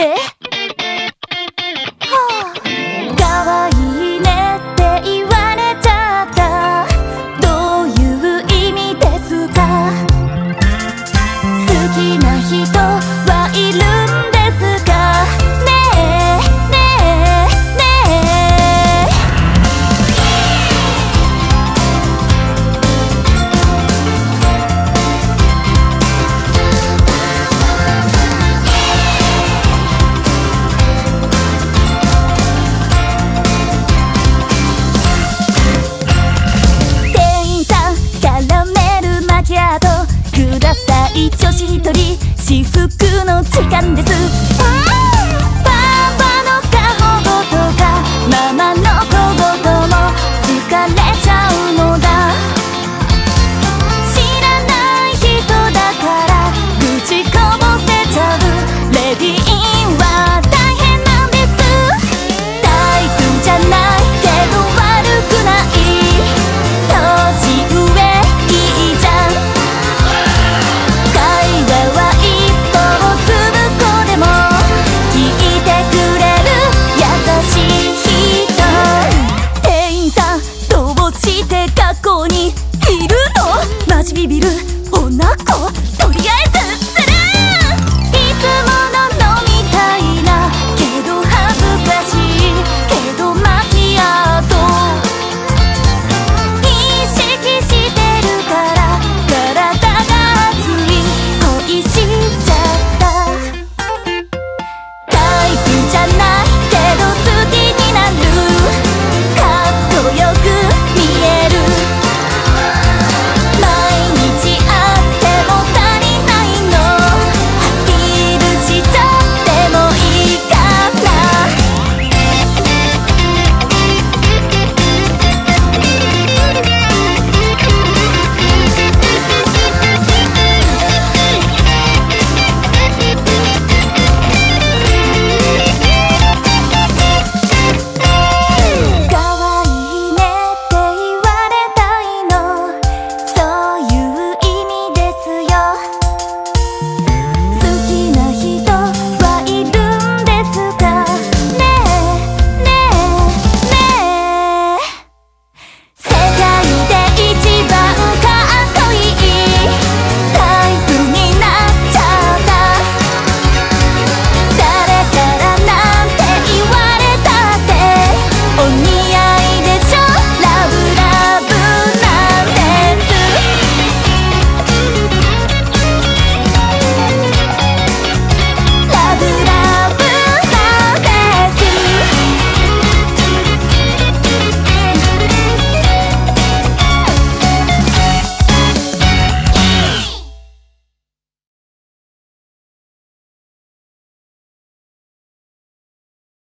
え？女子一人至福の時間です。